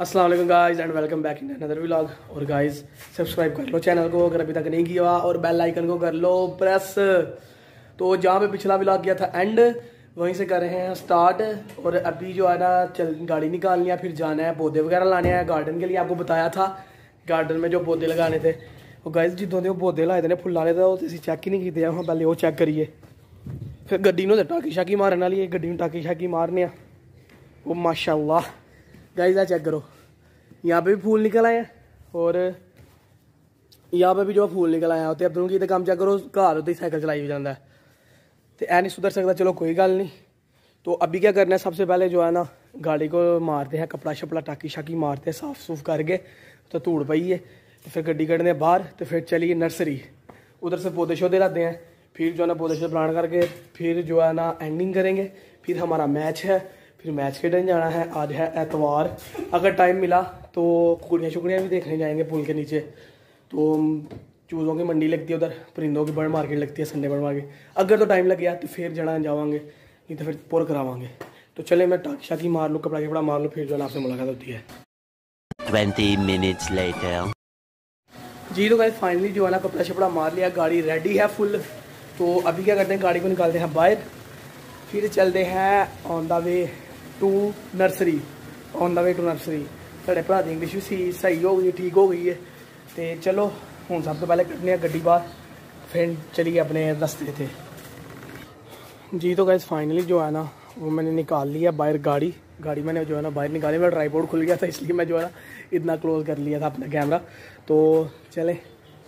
Aslam guys and welcome back in another vlog और guys subscribe कर लो चैनल को अगर अभी तक नहीं किया और बेल आइकन को कर लो प्रेस तो जहाँ पे पिछला व्लॉग किया था एंड वहीं से कर रहे हैं स्टार्ट और अभी जो है ना, चल, गाड़ी निकालनी है, फिर जाना है, पौधे वगैरह लाने हैं। गार्डन के लिए आपको बताया था गार्डन में जो पौधे लगाने थे। और गाइज़ जितों के पौधे लाए थे फुल लाने थे तो चेक ही नहीं किए हाँ पहले वो चेक करिए। फिर गड्डी टाकी शाकी मारने वाली गड्डी टाकी शाकी मारने वो माशाल्लाह। गाइस आ चेक करो। यहाँ पे भी फूल निकल आए हैं और यहाँ पे भी जो फूल निकल आए होते अब्दुल की काम चेक करो, घर ही साइकिल चलाई भी जाता है। तो ऐ नहीं सुधर सकता, चलो कोई गल नहीं। तो अभी क्या करना है, सबसे पहले जो है ना, गाड़ी को मारते हैं, कपड़ा शपड़ा टाकी शाकी मारते हैं साफ़ सूफ करके तो धूड़ है। तो फिर गड्डी कटने बाहर तो फिर चलिए नर्सरी। उधर से पौधे शौधे लाते हैं। फिर जो है ना, पौधे शौधे प्लान करके फिर जो है ना एंडिंग करेंगे। फिर हमारा मैच है। फिर मैच खेलने जाना है। आज है एतवार अगर टाइम मिला तो कुकड़ियाँ शुकड़ियाँ भी देखने जाएँगे पुल के नीचे। तो चूज़ों की मंडी लगती है उधर परिंदों की बर्ड मार्केट लगती है संडे बर्ड मार्केट। अगर तो टाइम लग गया तो फिर जाना जावांगे। नहीं तो फिर पुर करावांगे। तो चले मैं टाक शाकी मार लूँ कपड़ा कपड़ा मार लूँ फिर जो है आपसे मुलाकात होती है। ट्वेंटी मिनट्स लेटर जी तो भाई फाइनली जो है ना कपड़ा शपड़ा मार लिया गाड़ी रेडी है फुल तो अभी क्या करते हैं गाड़ी को निकालते हैं बाहर। फिर चलते हैं on the way to nursery on the way to nursery साढ़े भरा की इंग्लिश भी सही हो गई ठीक हो गई है तो चलो हूँ सब तो पहले कटने गड्डी बाहर फिर चलिए अपने रस्ते थे जी तो गैस फाइनली जो है ना वो मैंने निकाल लिया बाहर गाड़ी गाड़ी मैंने जो है ना बाहर निकाली मेरा ट्राईपोर्ड खुल गया था इसलिए मैं जो है ना इतना क्लोज कर लिया था अपना कैमरा तो चले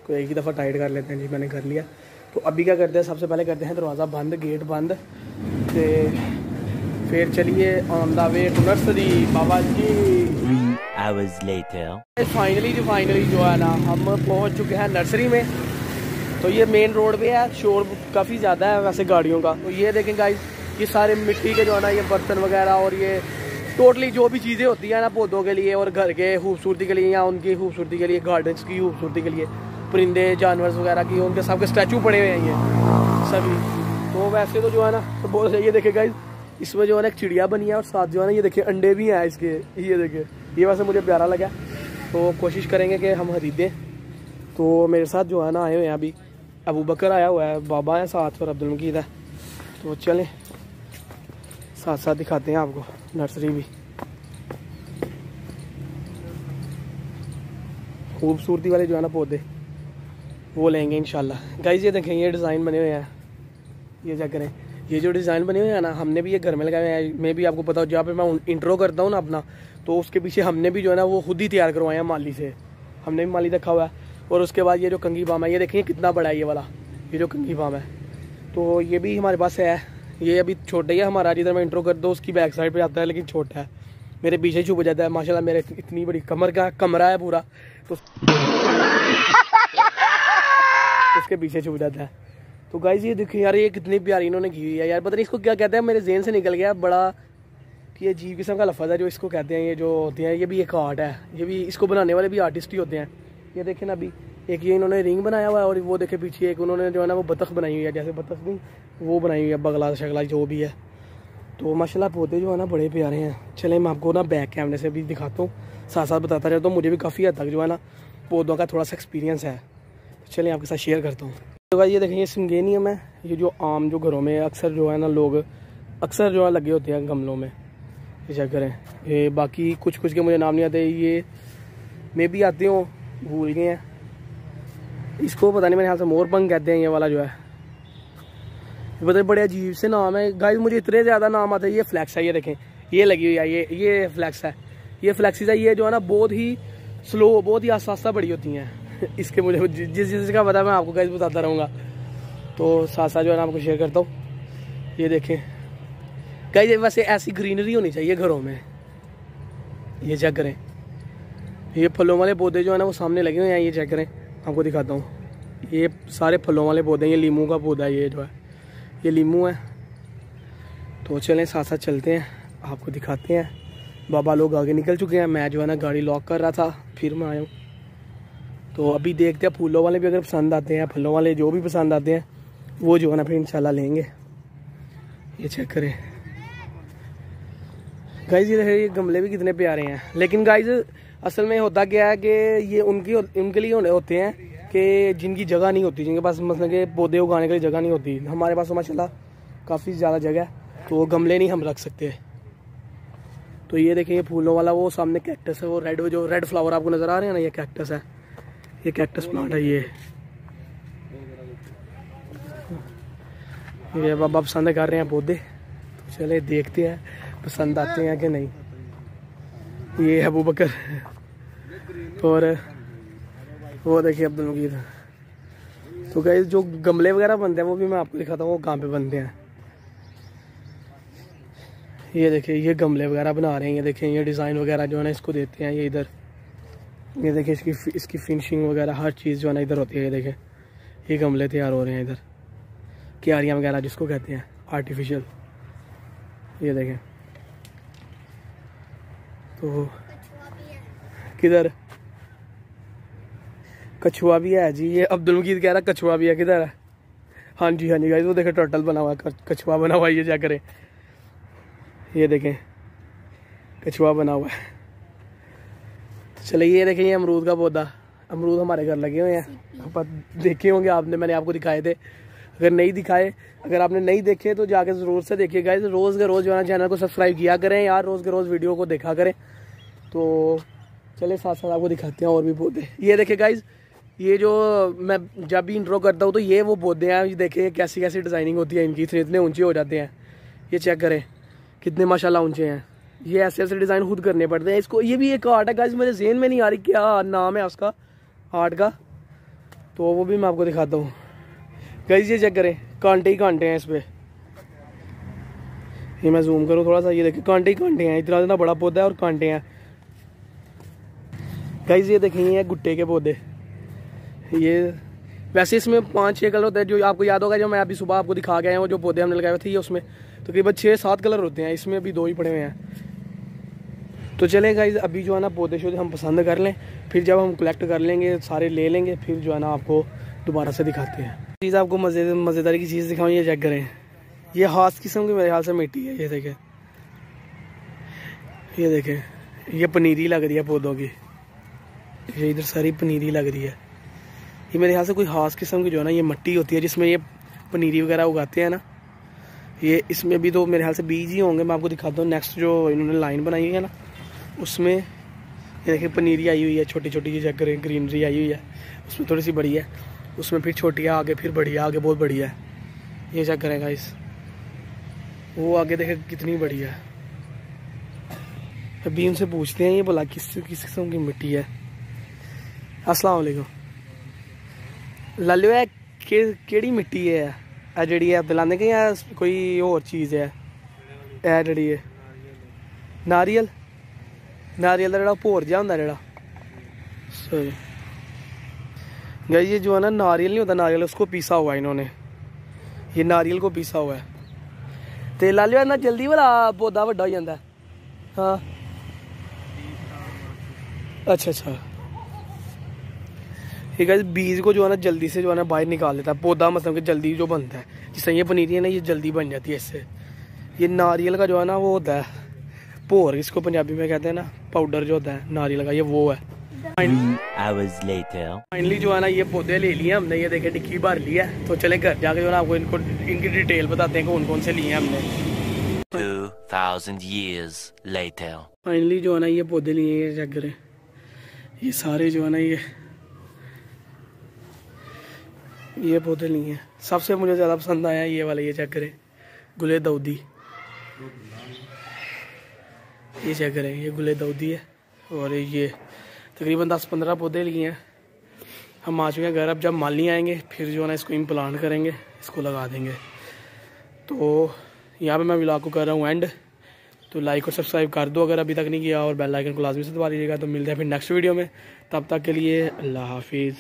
कोई एक ही दफ़ा टाइट कर लेते हैं जी मैंने कर लिया तो अभी क्या करते हैं सबसे पहले करते हैं दरवाज़ा बंद गेट बंद तो फिर चलिए on the way to nursery बाबा जी। फाइनली जो फाइनली जो है ना हम पहुँच चुके हैं नर्सरी में। तो ये मेन रोड पे है शोर काफ़ी ज़्यादा है वैसे गाड़ियों का। तो ये देखें गाइस ये सारे मिट्टी के जो है ना ये बर्तन वगैरह और ये टोटली जो भी चीज़ें होती हैं ना पौधों के लिए और घर के खूबसूरती के लिए या उनकी खूबसूरती के लिए गार्डन की खूबसूरती के लिए परिंदे जानवर वगैरह की उनके सबके स्टैचू पड़े हुए हैं ये सभी। तो वैसे तो जो है ना तो बहुत सही है देखे गाइज़ इसमें जो है ना एक चिड़िया बनी है और साथ जो है ना, ये देखिए, अंडे भी हैं इसके। ये देखिए, ये वैसे मुझे प्यारा लगा। तो कोशिश करेंगे कि हम खरीदें। तो मेरे साथ जो है ना, आए हुए हैं अभी। अबू बकर आया हुआ है, बाबा है साथ और अब्दुल मकीद है। तो चलें साथ साथ दिखाते हैं आपको, नर्सरी भी। खूबसूरती वाले जो है ना पौधे, वो लेंगे इन गाइज़ ये देखें, ये डिज़ाइन बने हुए हैं। ये चेक करें? ये जो डिज़ाइन बने हुए हैं ना, हमने भी ये घर में लगाए हैं। मैं भी आपको हूँ जहाँ पे मैं इंट्रो करता हूँ ना अपना तो उसके पीछे हमने भी जो है ना, वो खुद ही तैयार करवाए हैं माली से। हमने भी माली रखा हुआ है। और उसके बाद ये जो कंगी पाम है, ये देखिए कितना बड़ा है ये वाला, ये जो कंगी पाम है। तो ये भी हमारे पास है। ये अभी छोटा ही है हमारा, जिधर मैं इंट्रो कर दो, उसकी बैक साइड पर आता है, लेकिन छोटा है। मेरे पीछे छुप जाता है, माशाल्लाह मेरे इतनी बड़ी कमर का कमरा है पूरा। तो उसके पीछे छुप जाता है। तो गाइज़ ये देखिए यार, ये कितनी प्यारी इन्होंने की हुई है यार। पता नहीं इसको क्या कहते हैं, मेरे जेन से निकल गया बड़ा। कि ये अजीब किस्म का लफज है जो इसको कहते हैं, ये जो होते हैं, ये भी एक आर्ट है। ये भी, इसको बनाने वाले भी आर्टिस्ट ही होते हैं। ये देखें ना अभी, एक ये इन्होंने रिंग बनाया हुआ है और वो देखे पीछे एक उन्होंने जो है ना वो बतख बनाई हुई है, जैसे बतख नहीं, वो बनाई हुई है, बगला, शगला, जो भी है। तो माशाल्लाह पौधे जो है ना बड़े प्यारे हैं। चले, मैं आपको ना बैक कैमरे से भी दिखाता हूँ। साथ साथ बताता रहता हूँ, मुझे भी काफ़ी हद तक जो है ना पौधों का थोड़ा सा एक्सपीरियंस है। चलिए आपके साथ शेयर करता हूँ। तो ये देखें ये सिंगेनियम है ये जो आम जो घरों में अक्सर जो है ना लोग अक्सर जो है लगे होते हैं गमलों में। ये चेक करें। ये बाकी कुछ कुछ के मुझे नाम नहीं आते। ये मे भी आते हो, भूल गए हैं। इसको पता नहीं, मेरे ख्याल से मोरपंख कहते हैं ये वाला जो है। पता बड़े अजीब से नाम है। गाइस मुझे इतने ज़्यादा नाम आते हैं। ये फ्लैक्स है, ये देखें। ये लगी हुई है, ये ये फ्लैक्स है। ये फ्लैक्सीज है, ये जो है ना, बहुत ही स्लो बहुत ही आस्ता आस्ता बड़ी होती हैं। इसके मुझे जिस जिस का पता मैं आपको कैसे बताता रहूँगा। तो साथ साथ जो है ना, आपको शेयर करता हूँ। ये देखें। कई वैसे ऐसी ग्रीनरी होनी चाहिए घरों में। ये चेक करें। ये फलों वाले पौधे जो है ना, वो सामने लगे हुए हैं, ये चेक करें। आपको दिखाता हूँ। ये सारे फलों वाले पौधे हैं, ये लीमू का पौधा है, ये जो है। ये लीमू है। तो चलें साथ साथ चलते हैं। आपको दिखाते हैं। बाबा लोग आगे निकल चुके हैं। मैं जो है ना, गाड़ी लॉक कर रहा था। फिर मैं आया हूँ। तो अभी देखते हैं, फूलों वाले भी अगर पसंद आते हैं, फलों वाले जो भी पसंद आते हैं, वो जो है ना फिर इंशाल्लाह लेंगे। ये चेक करें। गाइज़ ये गमले भी कितने प्यारे हैं। लेकिन गाइज़ असल में होता क्या है कि ये उनकी, उनके लिए होते हैं कि जिनकी जगह नहीं होती, जिनके पास मतलब कि पौधे उगाने के लिए जगह नहीं होती। हमारे पास तो माशाल्लाह काफ़ी ज़्यादा जगह है तो गमले नहीं हम रख सकते। तो ये देखें ये फूलों वाला वो सामने कैक्टस है, वो रेड जो रेड फ्लावर आपको नज़र आ रहे हैं ना, ये कैक्टस है। ये कैक्टस प्लांट है ये। ये बाबा पसंद कर रहे हैं पौधे। तो चले देखते हैं, पसंद आते हैं कि नहीं। ये है अबू बकर। और वो देखिए अब्दुल मजीद। तो गए जो गमले वगैरह बनते हैं, वो भी मैं आपको दिखाता हूँ, वो कहाँ पे बनते हैं। ये देखिए, ये गमले वगैरह बना रहे हैं, ये देखिए, ये डिज़ाइन वगैरह जो है ना, इसको देते हैं, ये इधर। ये देखिए इसकी इसकी फिनिशिंग वगैरह, हर चीज़ जो है ना इधर होती है, ये देखें। ये गमले तैयार हो रहे हैं इधर। क्यारियाँ वगैरह, जिसको कहते हैं आर्टिफिशियल ये देखें। तो किधर? कछुआ भी है जी, ये अब्दुल मजीद कह रहा कछुआ भी है, किधर है? हाँ जी हाँ जी गाइस वो देखे टोटल बना हुआ कछुआ बना हुआ ये क्या करें। ये देखें, कछुआ बना हुआ है। चलिए, ये देखें, ये अमरूद का पौधा। अमरूद हमारे घर लगे हुए हैं। देखे होंगे आपने, मैंने आपको दिखाए थे। अगर नहीं दिखाए, अगर आपने नहीं देखे तो जाके ज़रूर से देखिए गाइज़ रोज़ के रोज़ जो चैनल को सब्सक्राइब किया करें यार, रोज़ के रोज़ वीडियो को देखा करें। तो चले साथ साथ आपको दिखाते हैं और भी पौधे। ये देखे गाइज़ ये जो मैं जब भी इंट्रो करता हूँ तो ये वो पौधे हैं। देखे कैसी कैसी डिज़ाइनिंग होती है इनकी। इतने इतने ऊँचे हो जाते हैं। ये चेक करें, कितने माशाल्लाह ऊँचे हैं। ये ऐसे ऐसे डिज़ाइन खुद करने पड़ते हैं। इसको, ये भी एक आर्ट है मेरे जेन में नहीं आ रही। क्या नाम है उसका? आर्ट का? तो वो भी मैं आपको दिखाता हूँ। गाइज़ ये चेक करें। कांटे ही कांटे हैं इस पर ये मैं जूम करूँ थोड़ा सा। ये देखिए, कांटे ही कांटे हैं। इतना इतना बड़ा पौधा है और कांटे हैं। गाइज़ ये देखें, ये गुट्टे के पौधे। ये, वैसे इसमें पाँच छः कलर होते हैं, जो आपको याद होगा, जो मैं अभी सुबह आपको दिखा गया हूँ, जो पौधे हमने लगाए थे, ये उसमें तकरीबन छः सात कलर होते हैं। इसमें अभी दो ही पड़े हुए हैं। तो चलें गाइज़ अभी जो है ना पौधे शौधे हम पसंद कर लें, फिर जब हम कलेक्ट कर लेंगे, सारे ले लेंगे, फिर जो है ना आपको दोबारा से दिखाते हैं। चीज़ आपको मज़े, मज़ेदारी की चीज़ दिखाऊँ, ये चेक करें। ये हाथ किस्म की मेरे ख्याल से मिट्टी है, ये देखें। ये देखें, ये पनीरी लग रही है पौधों की। ये इधर सारी पनीरी लग रही है। ये मेरे ख्याल से कोई हाथ किस्म की जो है ना, ये मिट्टी होती है, जिसमें ये पनीरी वगैरह उगाते हैं ना। ये इसमें भी तो मेरे ख्याल से बीज ही होंगे, मैं आपको दिखाता हूँ। नेक्स्ट जो इन्होंने लाइन बनाई है ना उसमें, ये देखिए पनीरी आई हुई है छोटी छोटी चीज़ ग्रीनरी आई हुई है। उसमें थोड़ी सी बढ़िया है। उसमें फिर छोटी है आगे फिर बढ़िया, आगे बहुत बढ़िया है। ये चेक करें गाइस वो आगे देखे कितनी बढ़िया है। अभी उनसे पूछते हैं, ये भला किस किस किस्म की मिट्टी है? असला लाल लालो है के, केड़ी मिट्टी है? आ जड़ी है दिलाने के या कोई और चीज़ है? ए जड़ी है। नारियल। नारियल का जो भोर जहाँ होंगे जरा सही ये जो है ना, नारियल नहीं होता, नारियल, उसको पीसा हुआ है इन्होंने। ये नारियल को पीसा हुआ है। तो लाल इन्ना जल्दी वाला पौधा व्डा हो जाता है। हाँ। अच्छा अच्छा। ठीक है बीज को जो है ना, जल्दी से जो है ना, बाहर निकाल देता है। पौधा मतलब कि जल्दी जो बनता है। जिस ये पनीरी है ना, ये जल्दी बन जाती है इससे। ये नारियल का जो है ना, वो होता है। भोर इसको पंजाबी में कहते हैं ना पाउडर जो होता है नारियल का ये वो है। फाइनली जो है ना ये पौधे ले लिए हमने ये देखे टिक्की भर लिया तो चले घर जाके जो है ना आपको इनको इनकी डिटेल बताते हैं कौन कौन से लिए हमने। Years later. फाइनली जो है ना ये पौधे लिए ये चेक करें ये सारे जो है ना ये ये पौधे लिए हैं। सबसे मुझे ज़्यादा पसंद आया ये वाले ये चेक करें गुले दाऊदी ये चेक करें, ये गुले दाऊदी है और ये तकरीबन दस पंद्रह पौधे लिए हैं। हम आ चुके हैं घर, अब जब माली आएँगे, फिर जो है ना इसको इम्प्लांट करेंगे, इसको लगा देंगे। तो यहाँ पे मैं विलाग को कर रहा हूँ एंड तो लाइक और सब्सक्राइब कर दो अगर अभी तक नहीं किया और बेल आइकन को लाजमी से दबा दीजिएगा। तो मिलते हैं फिर नेक्स्ट वीडियो में। तब तक के लिए अल्लाह हाफिज़।